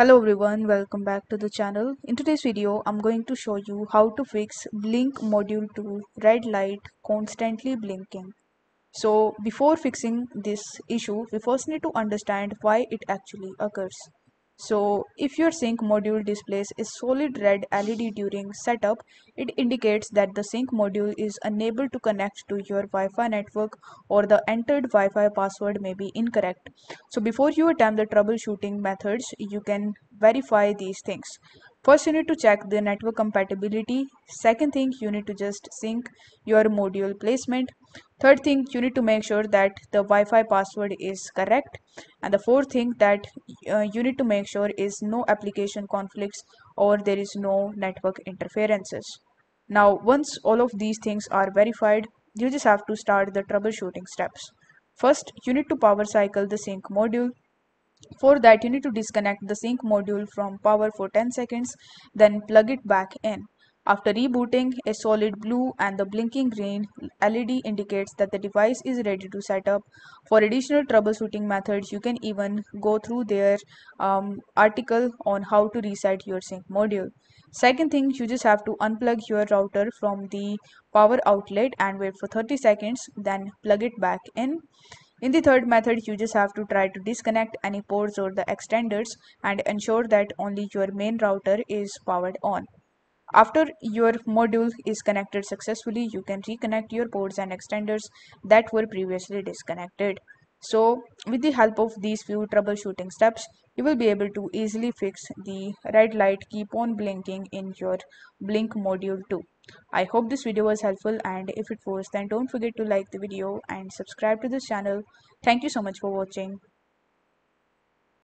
Hello everyone, welcome back to the channel. In today's video, I'm going to show you how to fix blink module 2 red light constantly blinking. So before fixing this issue, we first need to understand why it actually occurs. So if your sync module displays a solid red LED during setup, it indicates that the sync module is unable to connect to your Wi-Fi network or the entered Wi-Fi password may be incorrect. So before you attempt the troubleshooting methods, you can verify these things. First, you need to check the network compatibility. Second thing, you need to just sync your module placement. Third thing, you need to make sure that the Wi-Fi password is correct. And the fourth thing that uh, you need to make sure is no application conflicts or there is no network interferences. Now, once all of these things are verified, you just have to start the troubleshooting steps. First, you need to power cycle the sync module. For that, you need to disconnect the sync module from power for 10 seconds, then plug it back in. After rebooting, a solid blue and the blinking green LED indicates that the device is ready to set up. For additional troubleshooting methods, you can even go through their um, article on how to reset your sync module. Second thing, you just have to unplug your router from the power outlet and wait for 30 seconds, then plug it back in. In the third method, you just have to try to disconnect any ports or the extenders and ensure that only your main router is powered on. After your module is connected successfully, you can reconnect your ports and extenders that were previously disconnected. So with the help of these few troubleshooting steps, you will be able to easily fix the red light keep on blinking in your blink module 2. I hope this video was helpful and if it was then don't forget to like the video and subscribe to this channel. Thank you so much for watching.